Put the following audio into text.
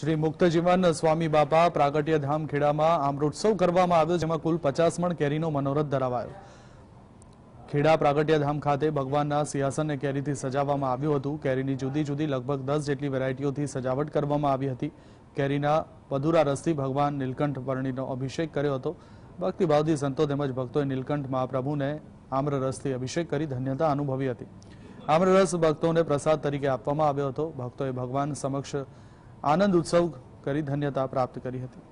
શ્રી મુક્તજીવન સ્વામી બાપા પ્રાગટ્ય ધામ ખેડામાં આમરોત્સવ કરવામાં આવ્યો જેમાં કુલ પચાસ મણ કેરીનો મનોરથ ધરાવાયો ખેડા પ્રાગટ્ય ધામ ખાતે ભગવાનના સિંહાસનને કેરીથી સજાવવામાં આવ્યું હતું કેરીની જુદી જુદી લગભગ દસ જેટલી વેરાયટીઓથી સજાવટ કરવામાં આવી હતી કેરીના પધુરા રસથી ભગવાન નીલકંઠ વર્ણીનો અભિષેક કર્યો હતો ભક્તિભાવથી સંતો તેમજ ભક્તોએ નીલકંઠ મહાપ્રભુને આમ્રરસથી અભિષેક કરી ધન્યતા અનુભવી હતી આમ્રરસ ભક્તોને પ્રસાદ તરીકે આપવામાં આવ્યો હતો ભક્તોએ ભગવાન સમક્ષ આનંદ ઉત્સવ કરી ધન્યતા પ્રાપ્ત કરી હતી